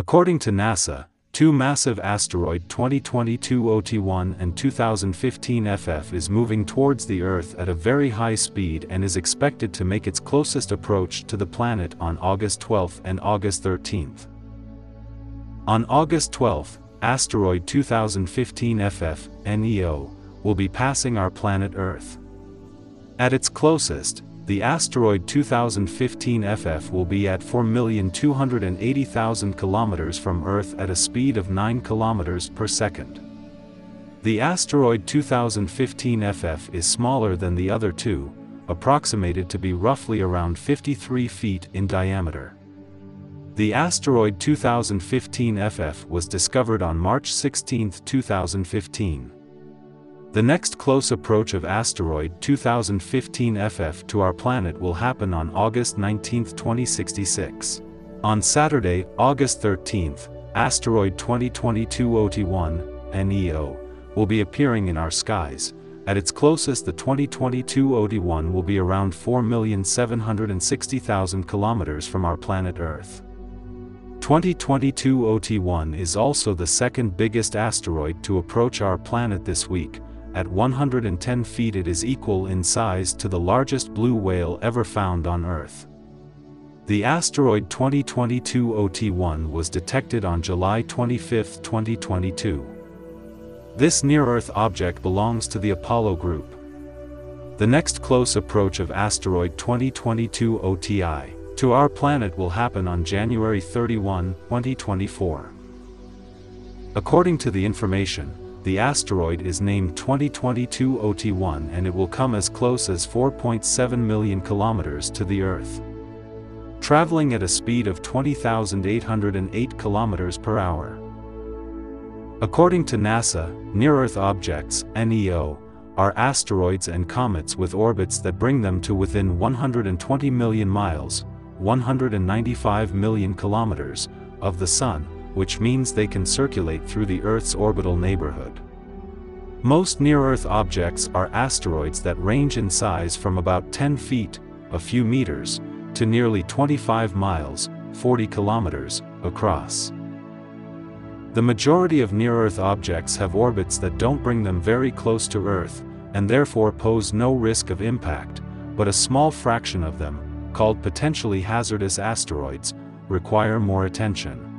According to NASA, two massive asteroid 2022 OT1 and 2015 FF is moving towards the Earth at a very high speed and is expected to make its closest approach to the planet on August 12 and August 13. On August 12, asteroid 2015 FF, NEO, will be passing our planet Earth. At its closest, the asteroid 2015 FF will be at 4,280,000 kilometers from Earth at a speed of 9 kilometers per second. The asteroid 2015 FF is smaller than the other two, approximated to be roughly around 53 feet in diameter. The asteroid 2015 FF was discovered on March 16, 2015. The next close approach of asteroid 2015 FF to our planet will happen on August 19, 2066. On Saturday, August 13, asteroid 2022 OT1, NEO, will be appearing in our skies. At its closest the 2022 OT1 will be around 4,760,000 kilometers from our planet Earth. 2022 OT1 is also the second biggest asteroid to approach our planet this week, at 110 feet it is equal in size to the largest blue whale ever found on Earth. The asteroid 2022 OT1 was detected on July 25, 2022. This near-Earth object belongs to the Apollo group. The next close approach of asteroid 2022 OTI to our planet will happen on January 31, 2024. According to the information, the asteroid is named 2022 OT1 and it will come as close as 4.7 million kilometers to the Earth. Traveling at a speed of 20,808 kilometers per hour. According to NASA, near-Earth objects, NEO, are asteroids and comets with orbits that bring them to within 120 million miles, 195 million kilometers, of the Sun, which means they can circulate through the Earth's orbital neighborhood. Most near-Earth objects are asteroids that range in size from about 10 feet, a few meters, to nearly 25 miles, 40 kilometers, across. The majority of near-Earth objects have orbits that don't bring them very close to Earth, and therefore pose no risk of impact, but a small fraction of them, called potentially hazardous asteroids, require more attention.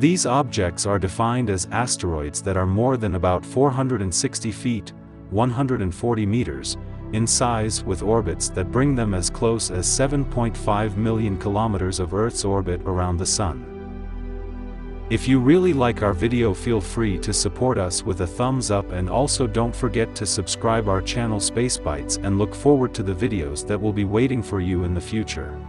These objects are defined as asteroids that are more than about 460 feet, 140 meters, in size with orbits that bring them as close as 7.5 million kilometers of Earth's orbit around the Sun. If you really like our video feel free to support us with a thumbs up and also don't forget to subscribe our channel Space Bytes and look forward to the videos that will be waiting for you in the future.